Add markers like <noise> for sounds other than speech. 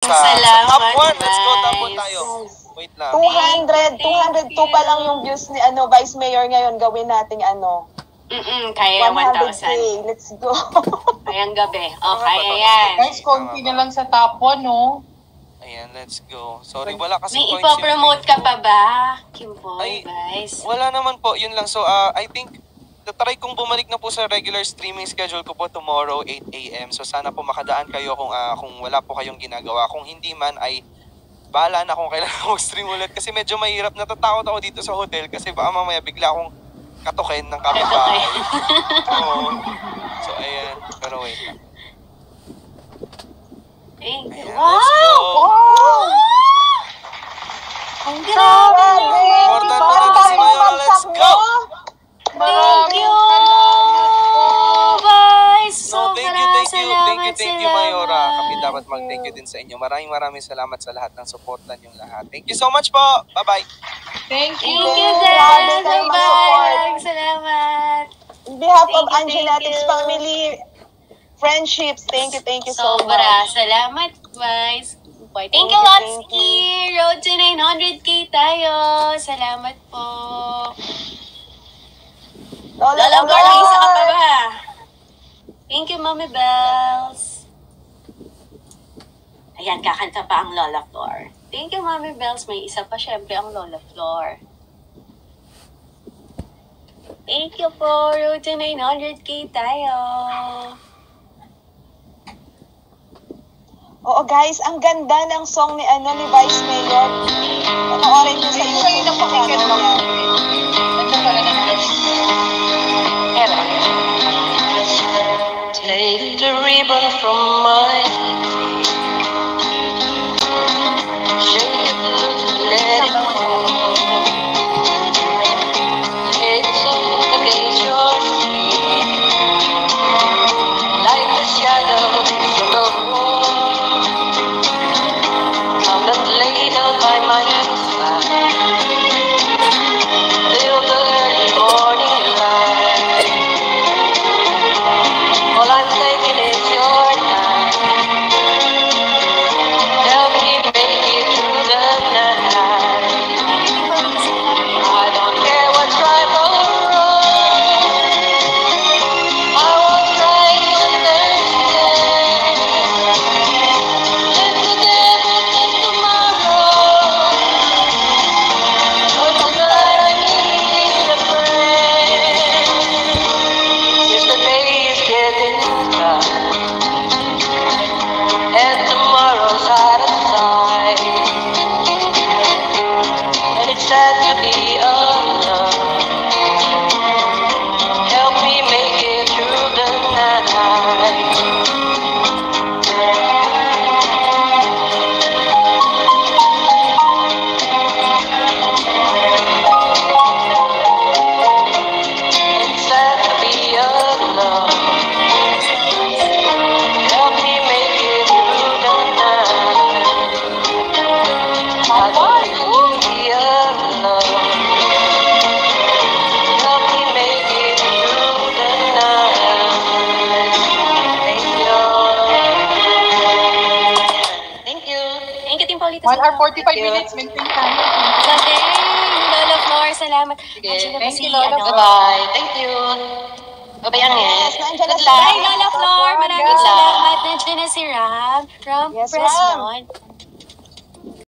sa, sa Salamat, top 1. Let's go, top 1 guys. tayo. Wait lang. 200, Thank 202 pa lang yung views ni ano Vice Mayor ngayon. Gawin nating ano, Mm-mm, kaya 100k. 1,000. Let's go. <laughs> Kayang gabi. O, Tama kaya yan. Guys, konti na lang sa top 1, no? Ayan, let's go. Sorry, wala kasi May points yung ipopromote ka pa ba, Kimboy, Ay, guys? Wala naman po, yun lang. So, uh, I think, tatry kong bumalik na po sa regular streaming schedule ko po tomorrow, 8 a.m. So, sana po makadaan kayo kung, ah, kung wala po kayong ginagawa. Kung hindi man, ay bahala na kung kailan ako <laughs> mag-stream ulit. Kasi medyo mahirap. Natatakot ako dito sa hotel kasi baka mamaya bigla akong katukin ng kapitbahay. <laughs> Oo. So, ayan. Pero wait lang. Thank you. Ayan. Wow! You, thank you, salamat, thank you, Mayora. Kami dapat mag-thank you din sa inyo. Maraming maraming salamat sa lahat ng supportan yung lahat. Thank you so much po. Bye-bye. Thank you. Thank you, guys! Bye-bye! salamat! In behalf of Thank you, Angelatics family, friendships, thank you, thank you so Sobra. much. Salamat, guys. Thank, Thank you, Lotski! Road to 900k tayo! Salamat po! Lola, Lola Lola, Bar, may isa ka pa ba? Thank you, Mommy Bells. Ayan, kakanta pa ang Lola Floor. Thank you, Mommy Bells. May isa pa syempre ang Lola Floor. Thank you po. Road to 900k tayo. Oo guys, ang ganda ng song ni ano ni Vice Mayor. Panoorin niyo sa YouTube. napakinggan Ano lang. yan. From my 1 hour 45 Thank you. minutes. Maintain tayo. Gabi, Lola Floor, salamat. Sige. Angela Thank you, Lola. Bye-bye. Thank you. Bye-bye, Angel. Good luck. Lola Floor. Maraming salamat. Nandiyan na si Ram from Yes, Ram.